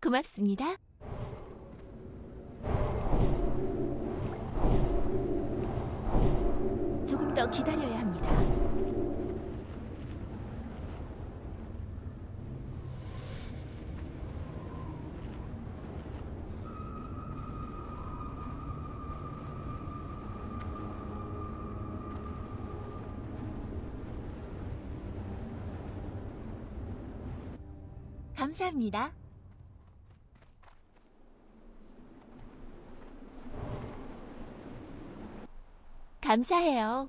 고맙습니다. 조금 더 기다려야 합니다. 감사합니다. 감사해요.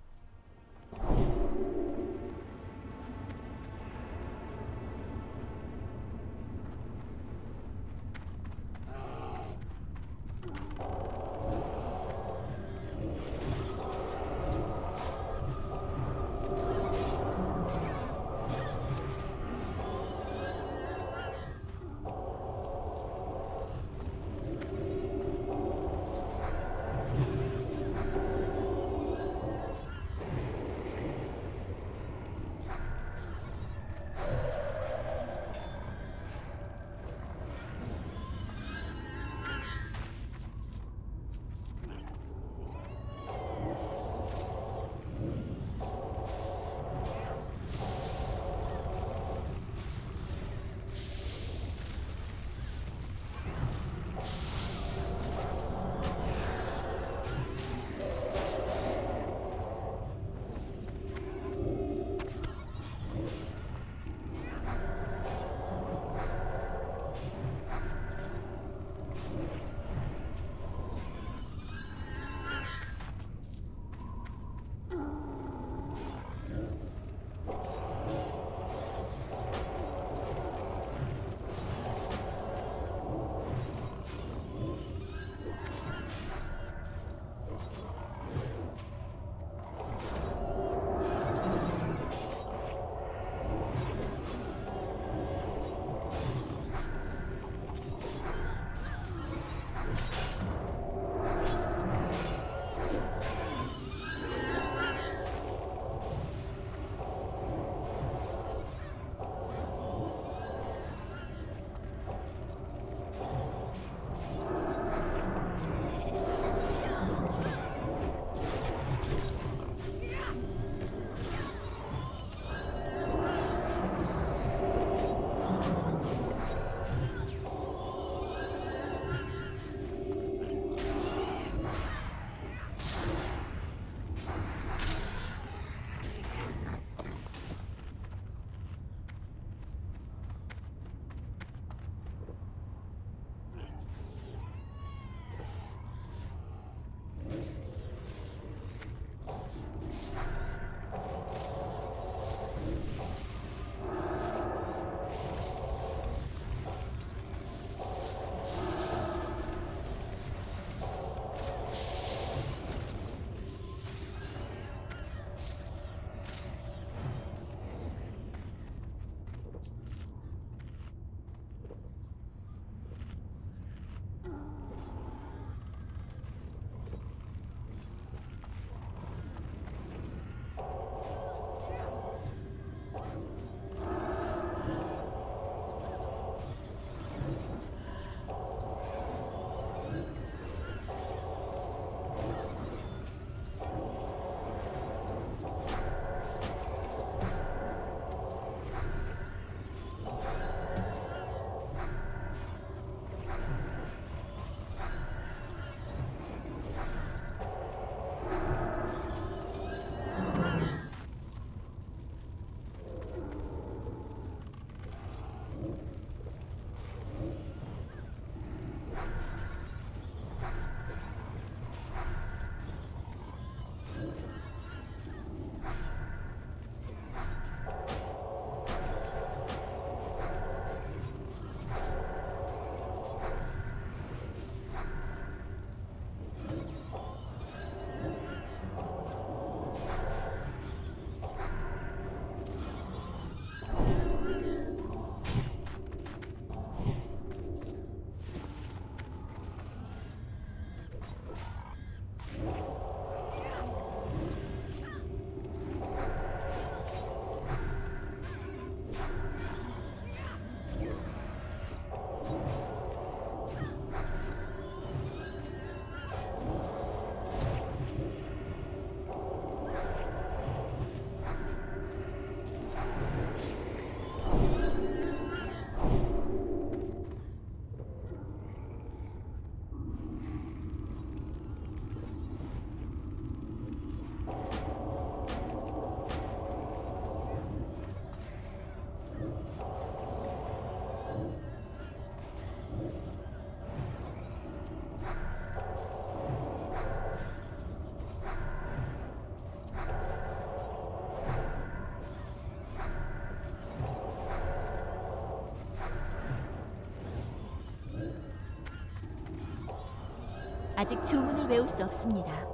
아직 주문을 외울 수 없습니다.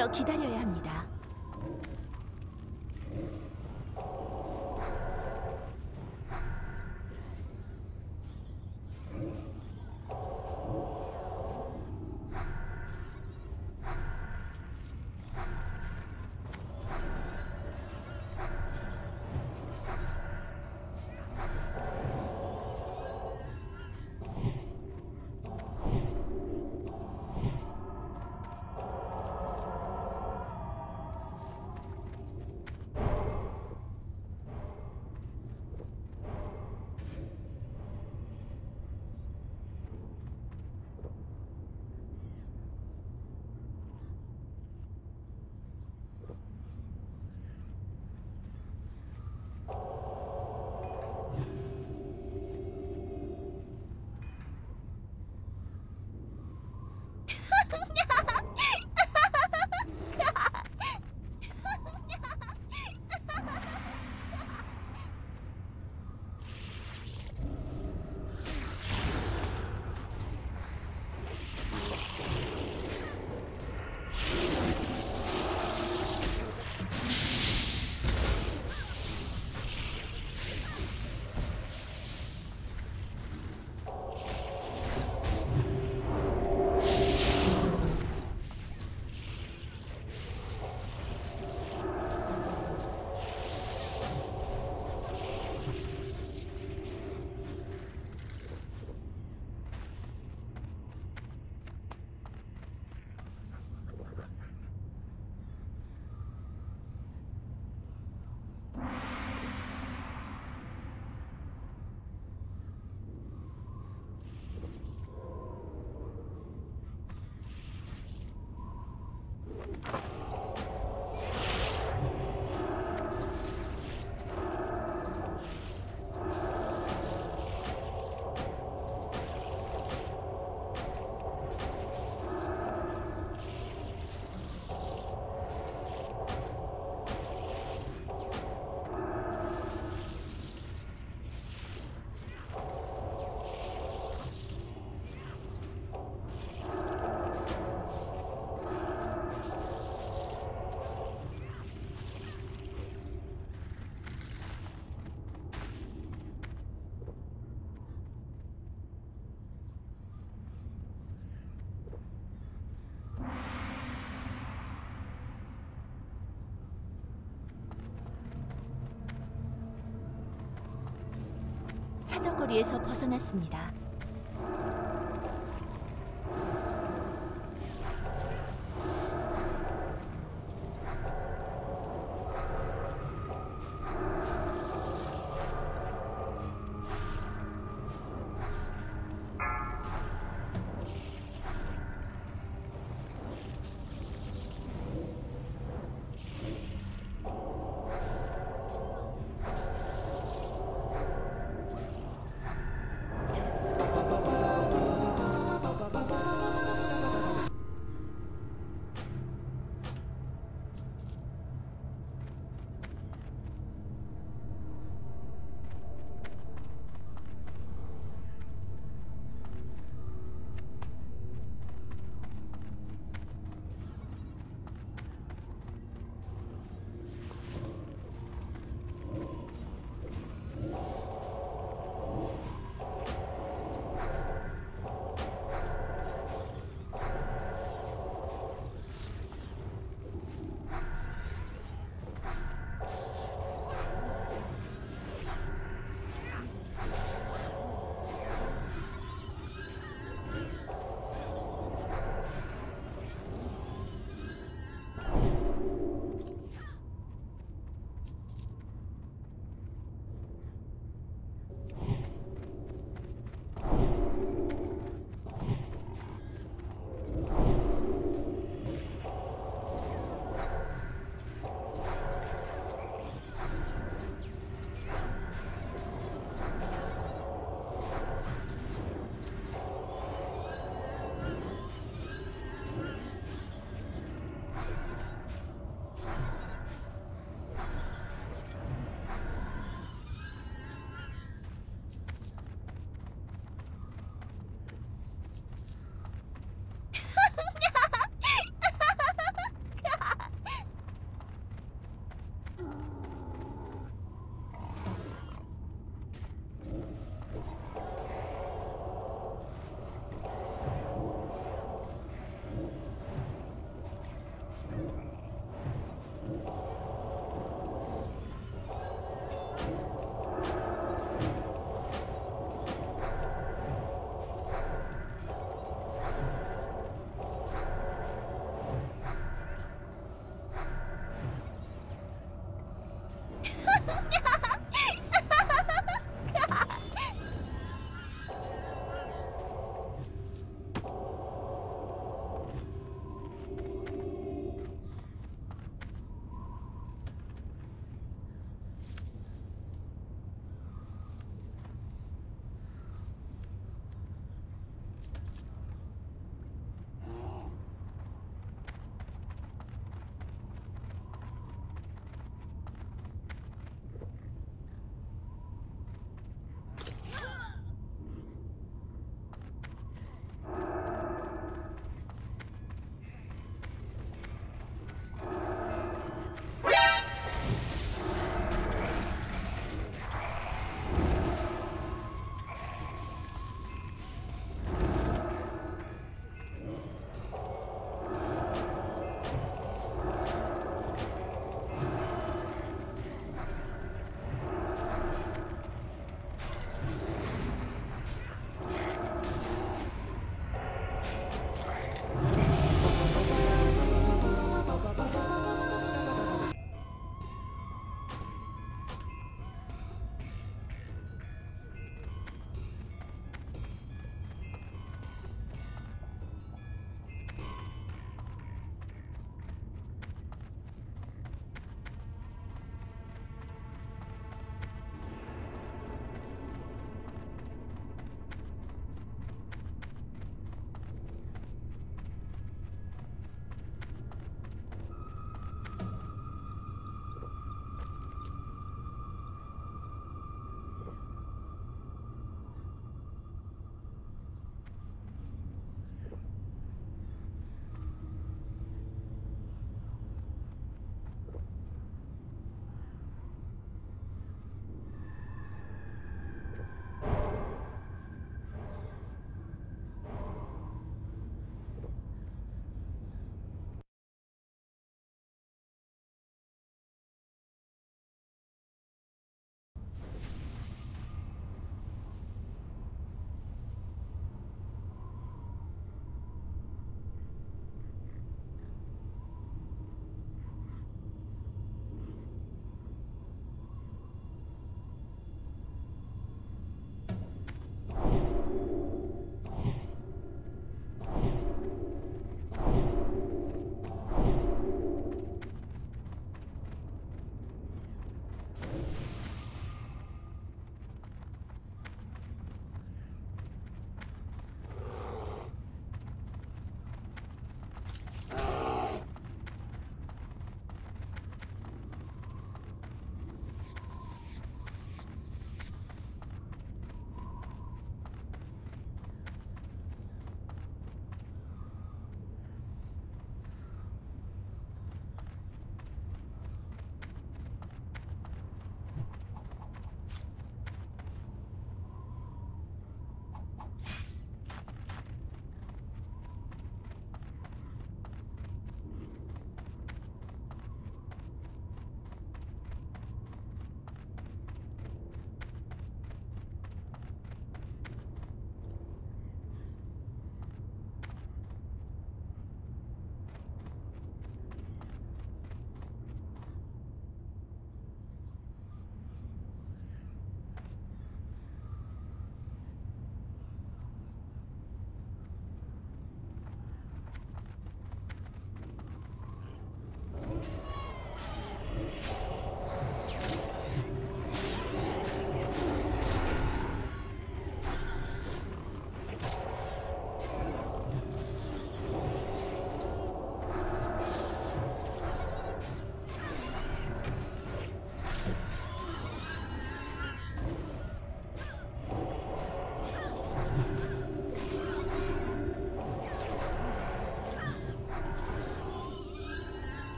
더 기다려야 합니다. 사정거리에서 벗어났습니다.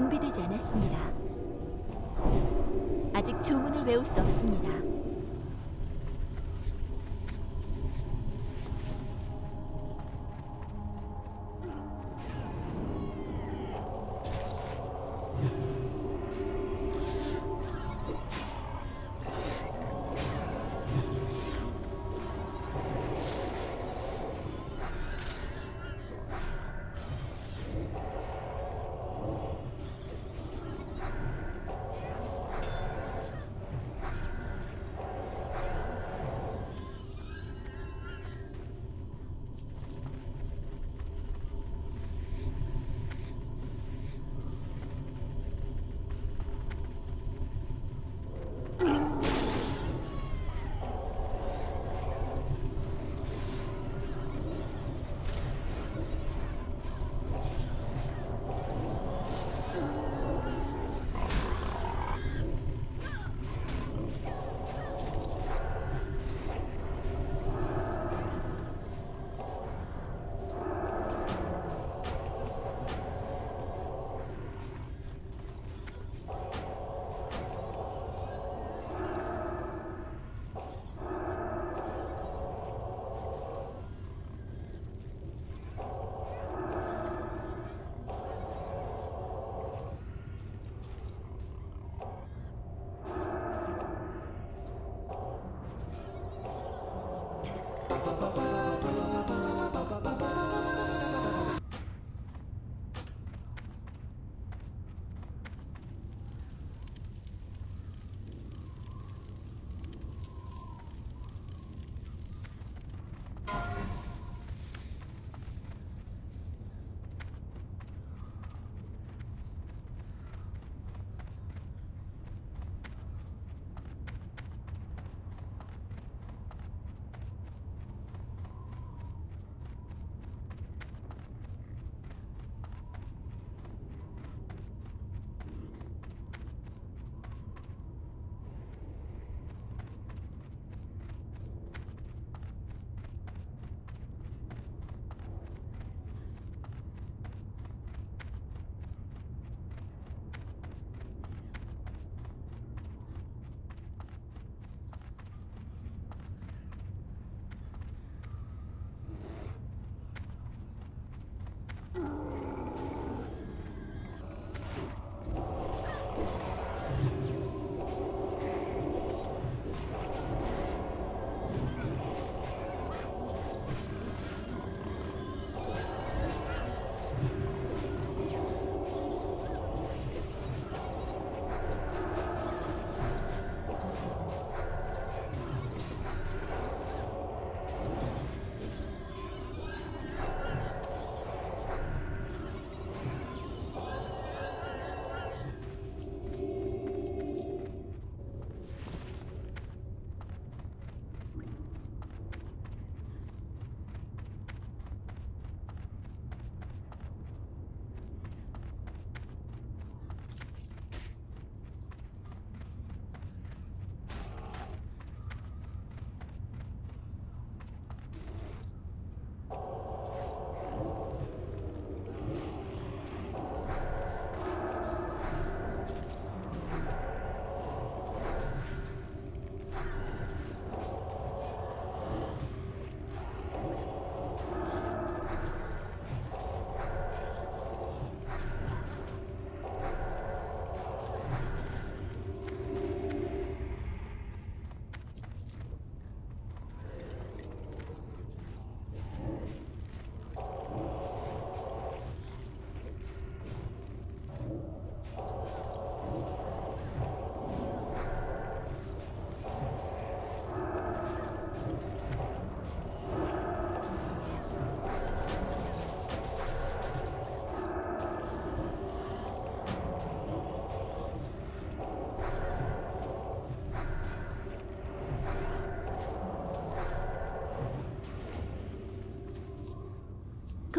준비되지 않았습니다. 아직 주문을 외울 수 없습니다.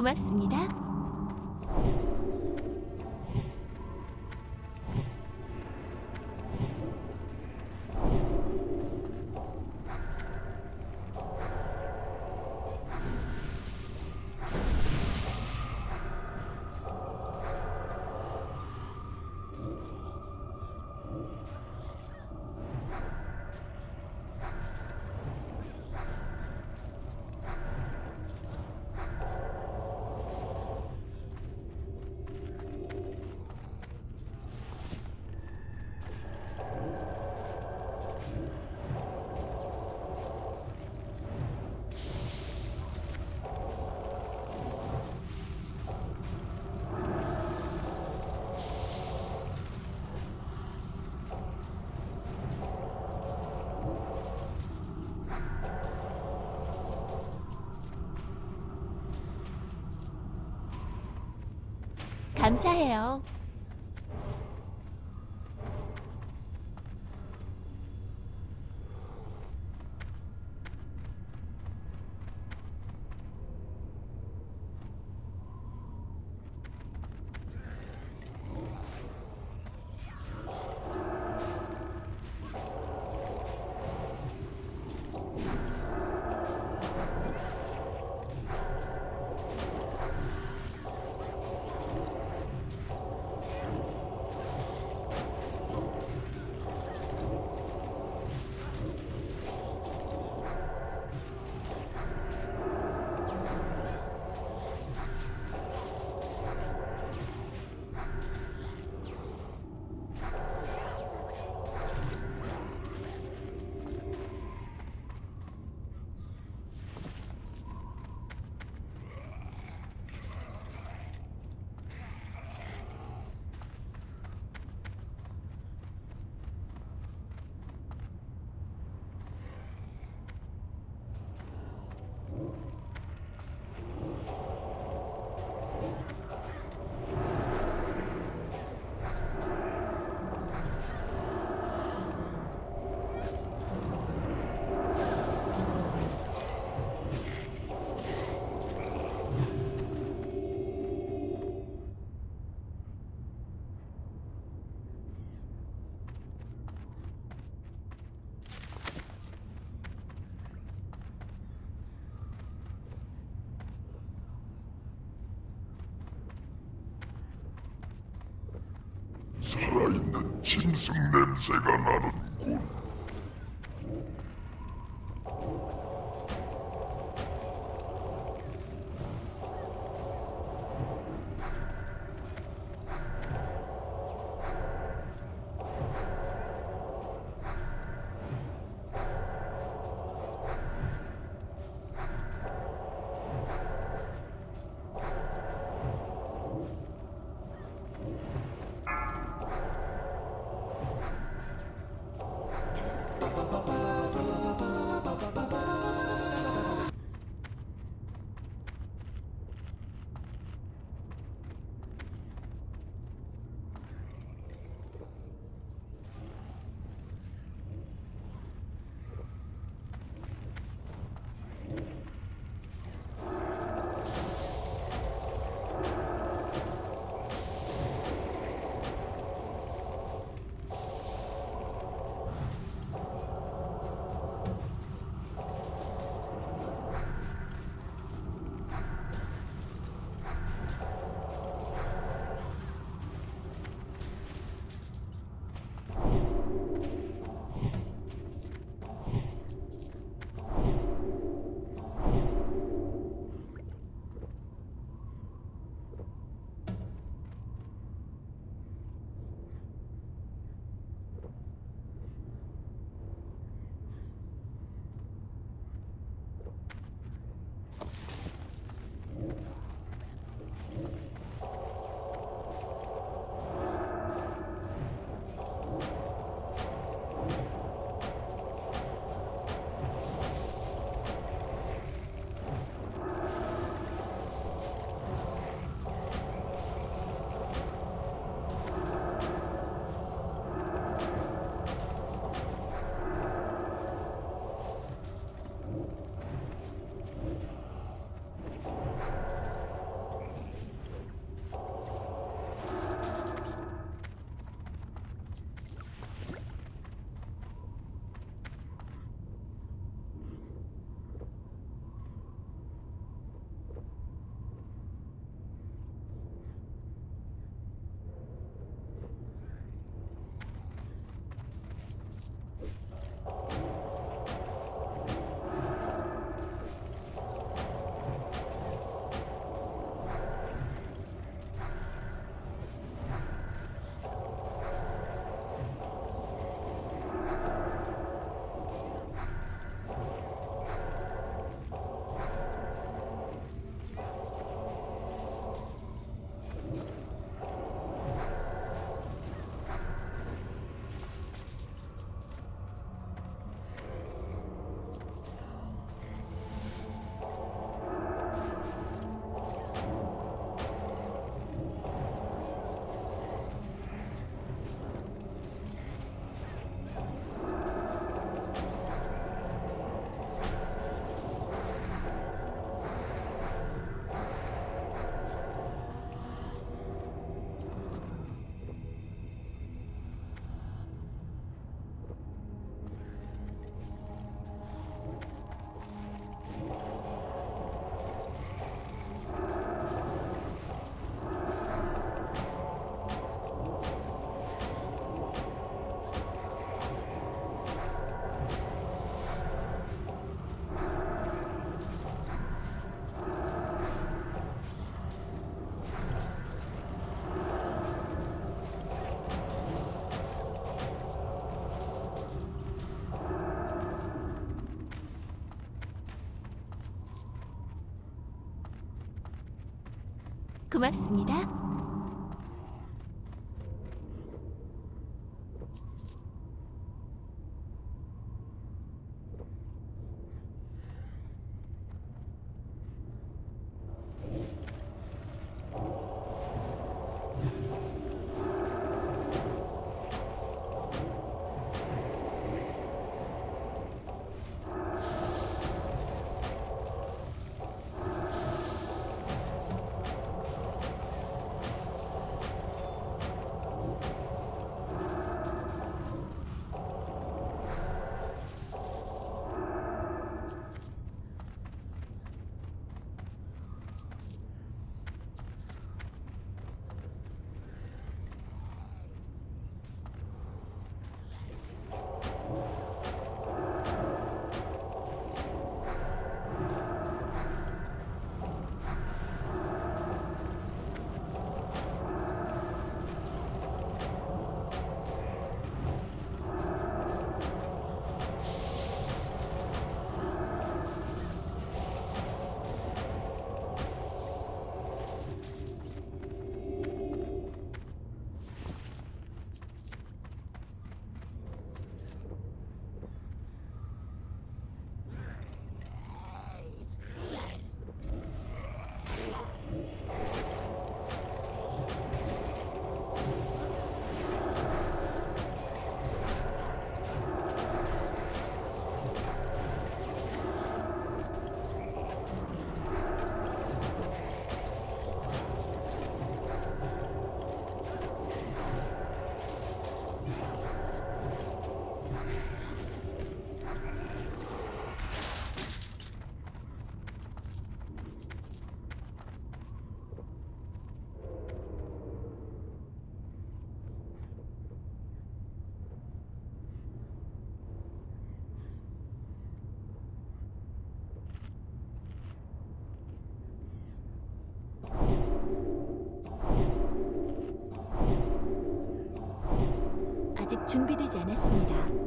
고맙습니다. 감사해요. 살아 있는 짐승 냄새가 나는 고맙습니다. 준비되지 않았습니다.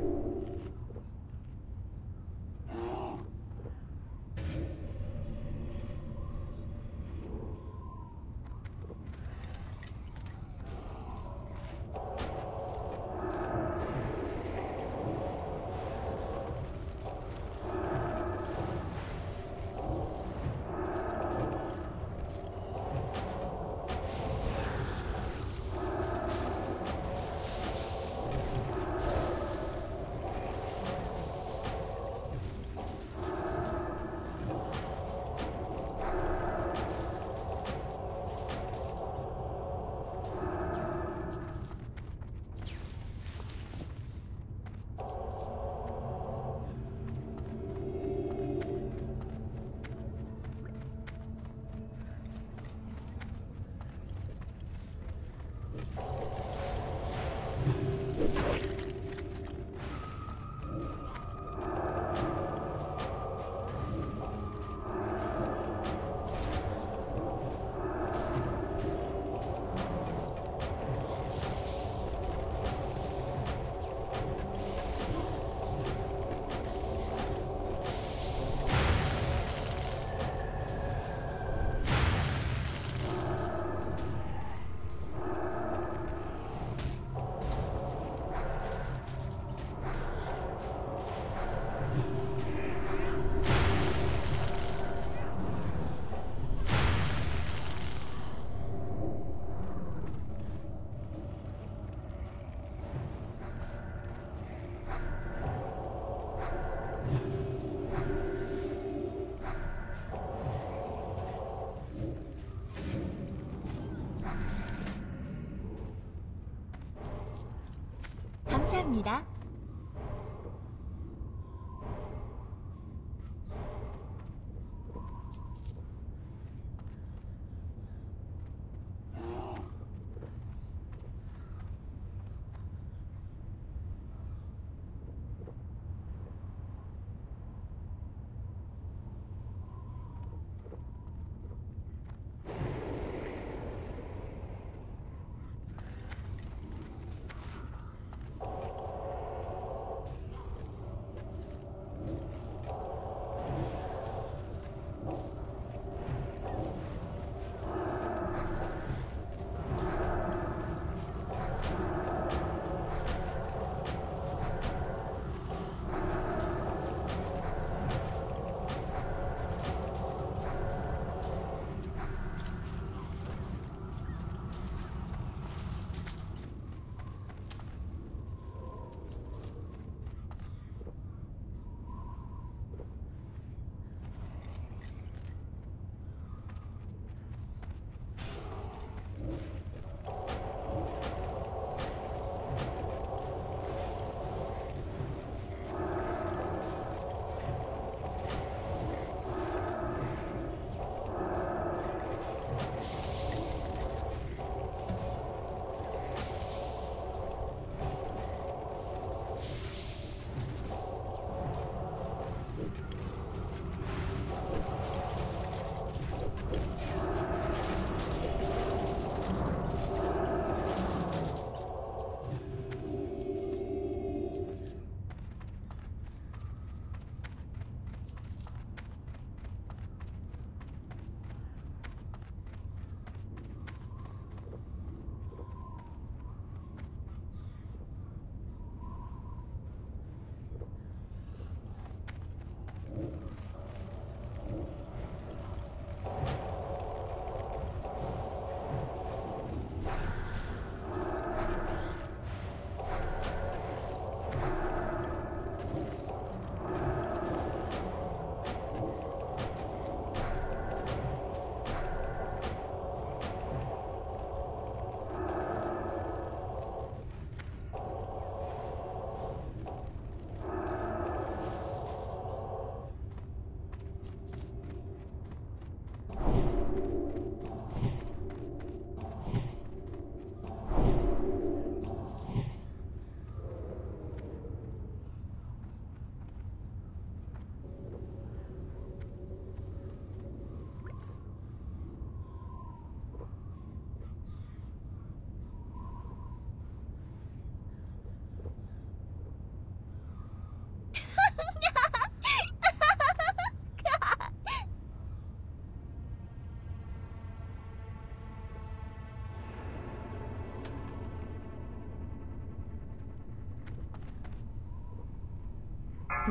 감사합니다.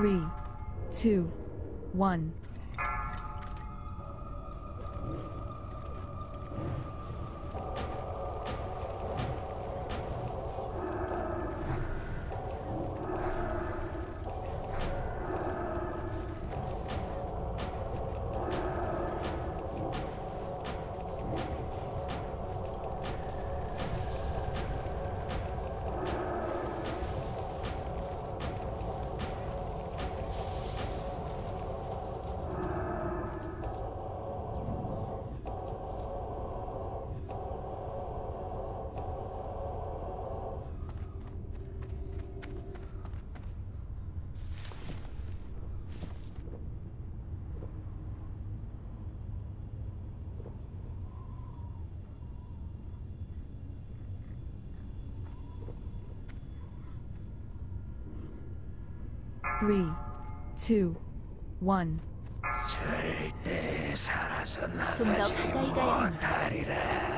Three, two, one. Three, two, one. 절대 살아서 나가지. 못하리라.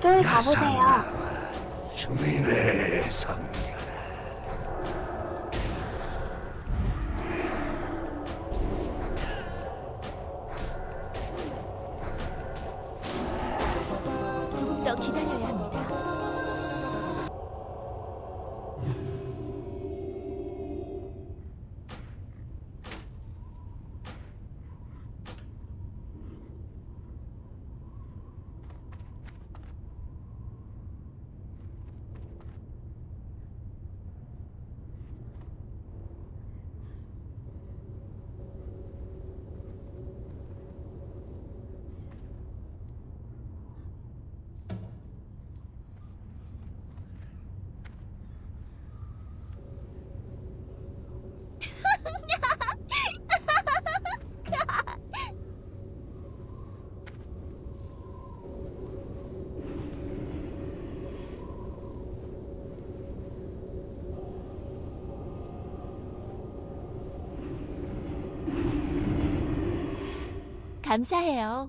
쫄 주인을 섬겨라. 조금 감사해요.